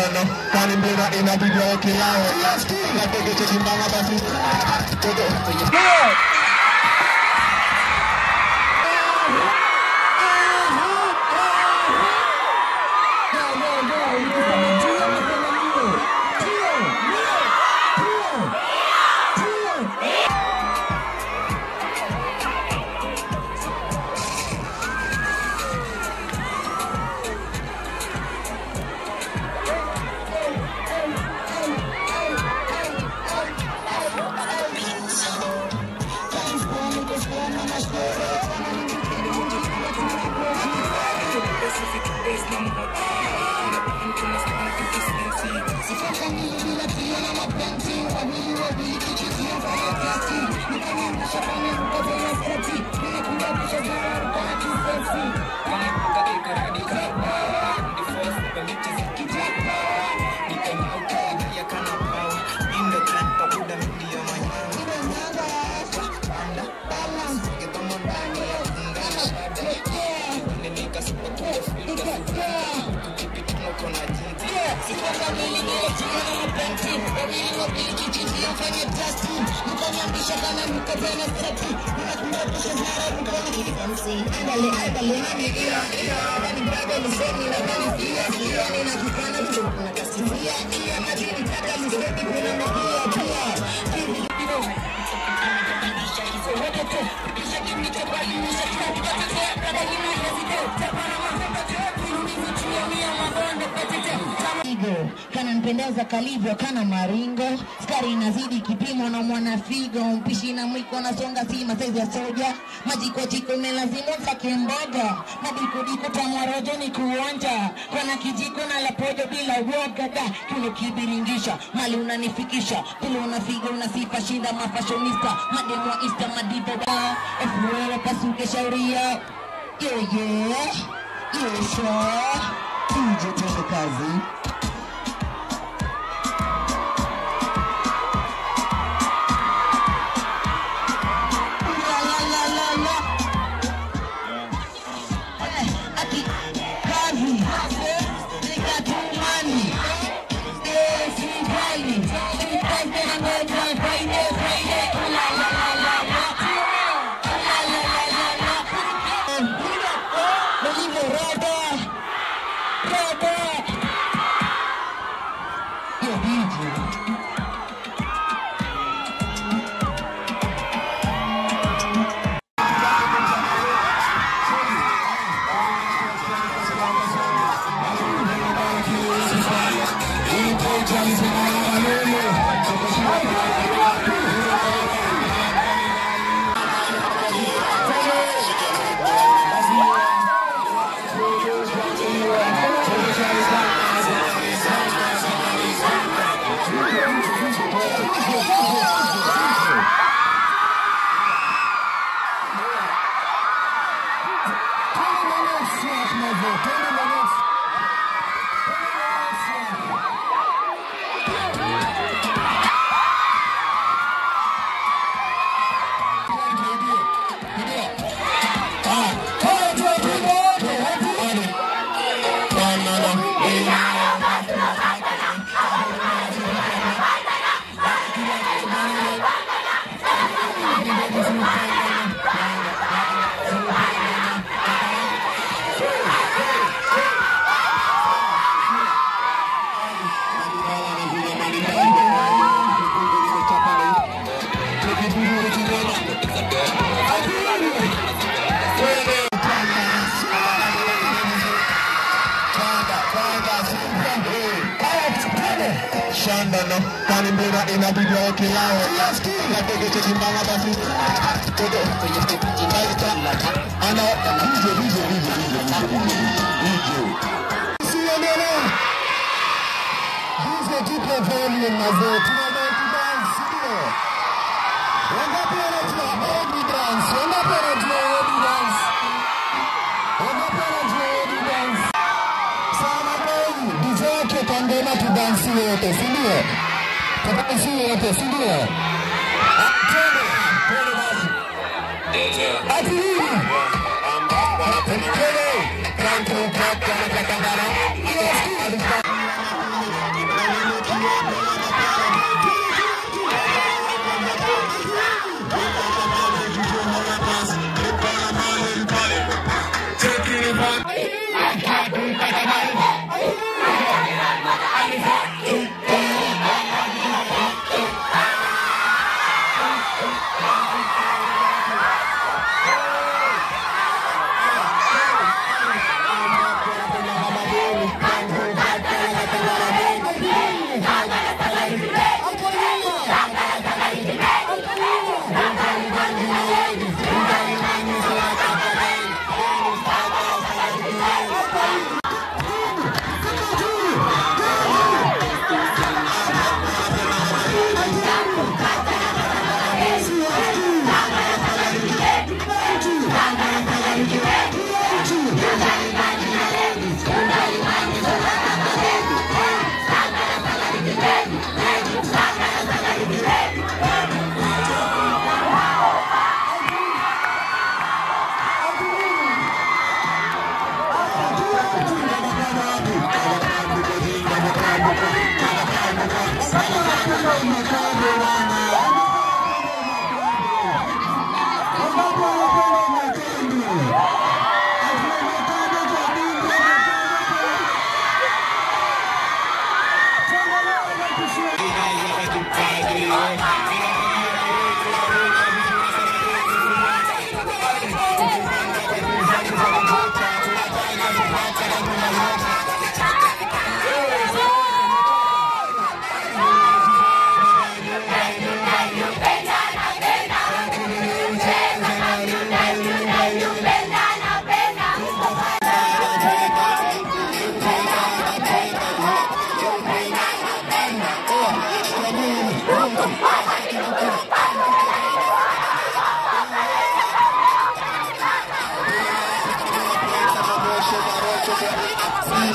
Shambana, kani mbona inabidi wakilao Nategeche chimbanga basi Toto Figo kumpendeza kalivyo kana maringo, sukari inazidi kipimo na mwanafigo, mpishi na mwiko na songa si mazezi ya soja, majikochiko melazimu mfake mboga, madikudiku tamwa rojo ni kuonja, kona kijiko na lapojo bila uoga da, kilo kibiringisha, mali unanifikisha, kilo unafiga unasifa, shinda mafashonista, mademu wa ista madipo da, efuwele pasuke shauria, yeye, yesha, tuje tuende kazi. nós voltamos. Abi diyor ki la la pekete timbala basi. Todo kwenye tepiki baita. Ana hizo hizo hizo Sana baby, dizake kwa ngoma tudansi wote, si? 给他们一我表现力啊这样的是对啊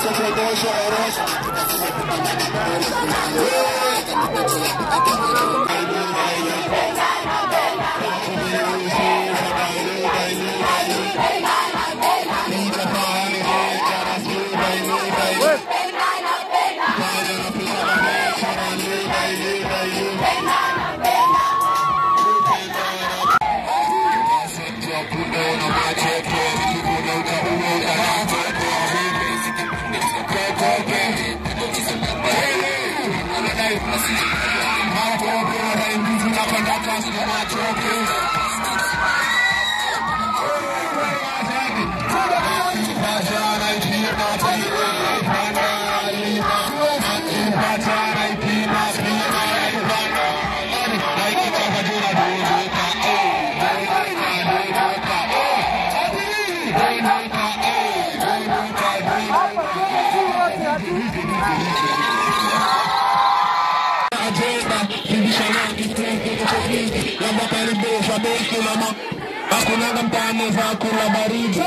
Hey, Agenda, divisional, bakari besha beshi mama hakuna kampani baridi